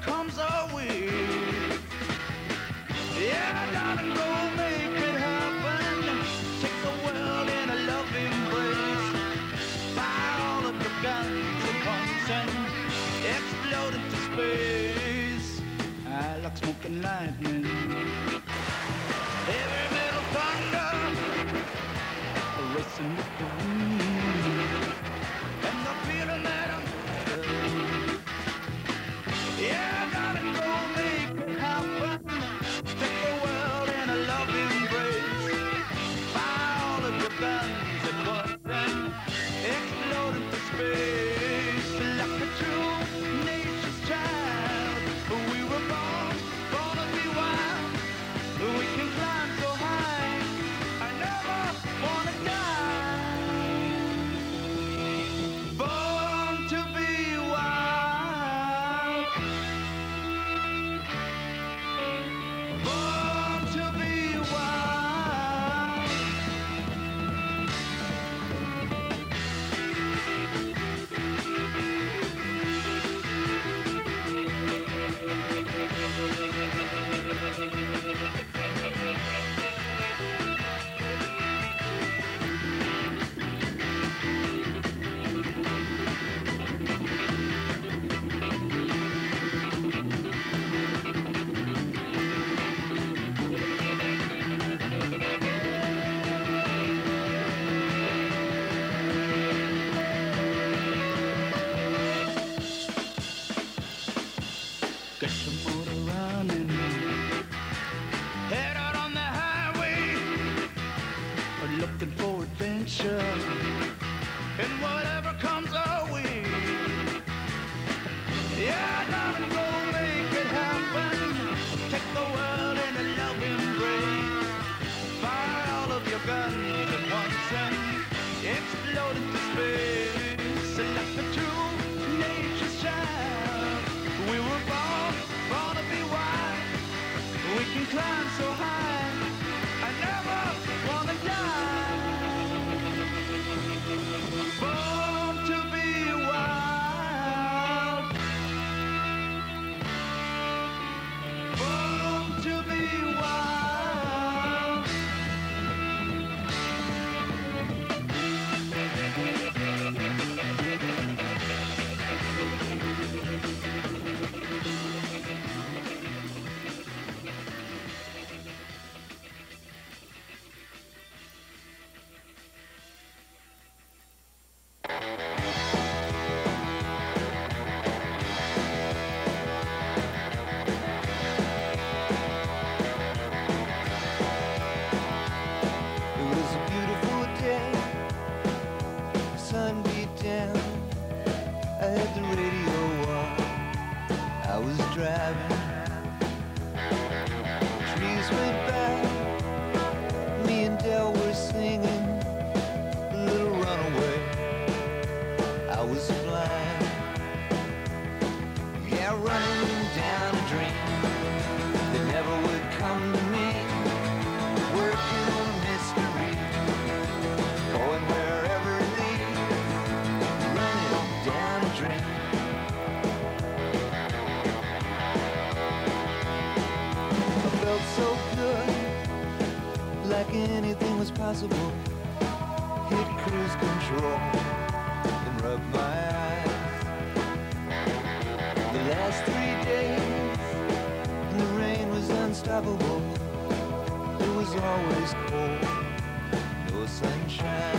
comes our way. Yeah, gotta go make it happen. Take the world in a loving embrace. Buy all of your guns and guns and explode into space. I like smoking light. Got the motor running. Head out on the highway. Looking for adventure. And what Yeah, running down a dream that never would come to me. Working on a mystery, going wherever it leads. Running down a dream. I felt so good, like anything was possible hit cruise control and rub my eyes last three days, and the rain was unstoppable. It was always cold, no sunshine.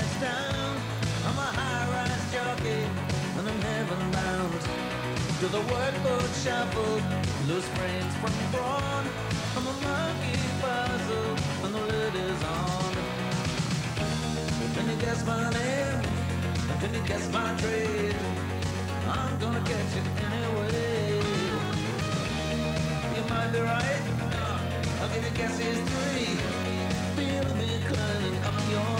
Sets down. I'm a high-rise jockey, and I'm heaven bound. To the workboat shuffle, loose brains from brawn. I'm a monkey puzzle, and the lid is on. Can you guess my name? Can you guess my trade? I'm gonna catch it anyway. You might be right. I'll give you guesses three. Feel me climbing up your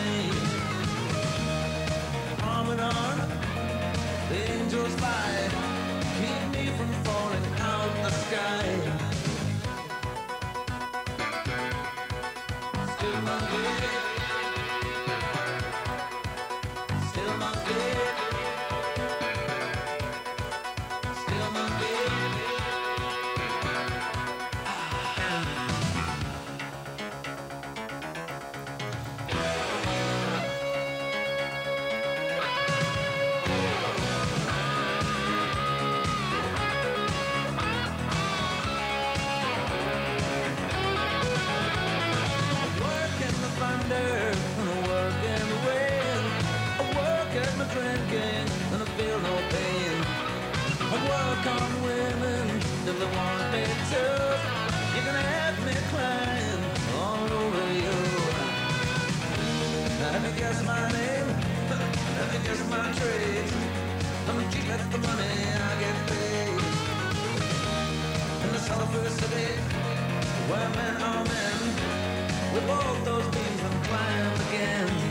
At the money I get paid. In the sulfur city, where men are men. We both those beams and climb again.